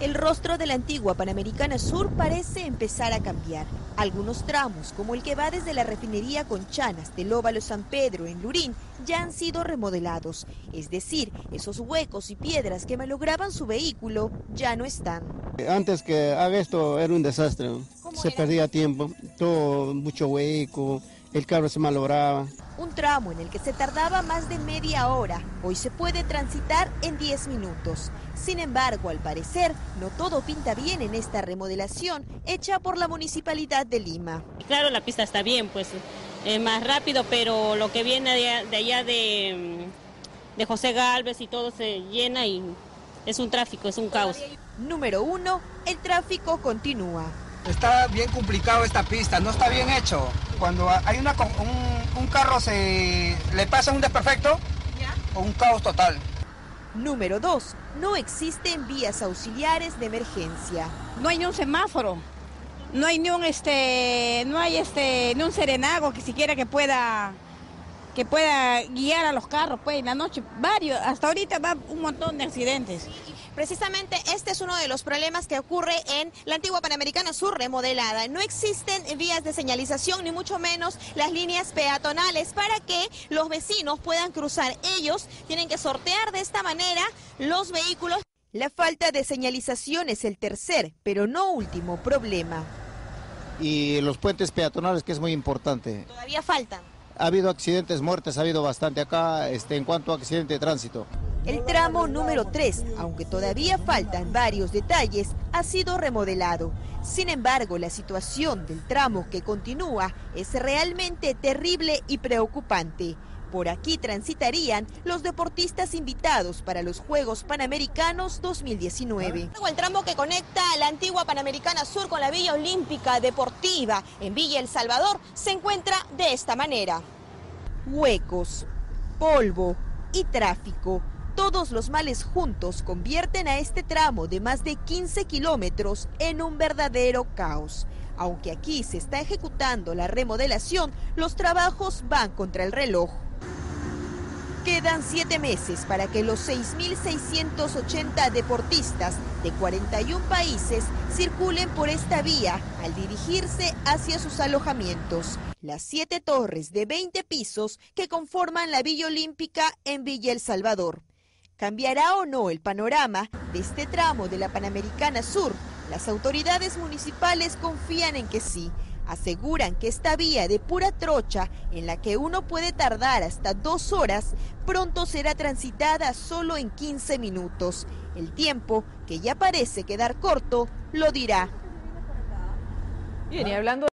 El rostro de la antigua Panamericana Sur parece empezar a cambiar. Algunos tramos, como el que va desde la refinería Conchanas del Óvalo San Pedro en Lurín, ya han sido remodelados. Es decir, esos huecos y piedras que malograban su vehículo ya no están. Antes que haga esto era un desastre. Se era? perdía tiempo, todo mucho hueco, el carro se malograba. Un tramo en el que se tardaba más de media hora, hoy se puede transitar en 10 minutos. Sin embargo, al parecer, no todo pinta bien en esta remodelación hecha por la Municipalidad de Lima. Claro, la pista está bien, pues es más rápido, pero lo que viene de, de allá de, de José Galvez y todo se llena y es un tráfico, es un caos. Número uno, el tráfico continúa. Está bien complicado esta pista, no está bien hecho. Cuando hay una, un, un carro se le pasa un desperfecto, un caos total. Número 2. No existen vías auxiliares de emergencia. no hay ni un semáforo, no hay ni un este, no hay este, ni un serenago que siquiera que pueda que pueda guiar a los carros, pues en la noche, varios, hasta ahorita va un montón de accidentes. Precisamente este es uno de los problemas que ocurre en la antigua Panamericana Sur remodelada. No existen vías de señalización, ni mucho menos las líneas peatonales para que los vecinos puedan cruzar. Ellos tienen que sortear de esta manera los vehículos. La falta de señalización es el tercer, pero no último problema. y los puentes peatonales, que es muy importante. Todavía faltan. Ha habido accidentes, muertes, ha habido bastante acá este, en cuanto a accidente de tránsito. El tramo número 3, aunque todavía faltan varios detalles, ha sido remodelado. Sin embargo, la situación del tramo que continúa es realmente terrible y preocupante. Por aquí transitarían los deportistas invitados para los Juegos Panamericanos 2019. El tramo que conecta la antigua Panamericana Sur con la Villa Olímpica Deportiva en Villa El Salvador se encuentra de esta manera. Huecos, polvo y tráfico. Todos los males juntos convierten a este tramo de más de 15 kilómetros en un verdadero caos. Aunque aquí se está ejecutando la remodelación, los trabajos van contra el reloj. Quedan siete meses para que los 6.680 deportistas de 41 países circulen por esta vía al dirigirse hacia sus alojamientos. Las siete torres de 20 pisos que conforman la Villa Olímpica en Villa El Salvador. ¿Cambiará o no el panorama de este tramo de la Panamericana Sur? Las autoridades municipales confían en que sí. Aseguran que esta vía de pura trocha, en la que uno puede tardar hasta dos horas, pronto será transitada solo en 15 minutos. El tiempo, que ya parece quedar corto, lo dirá. Bien, y hablando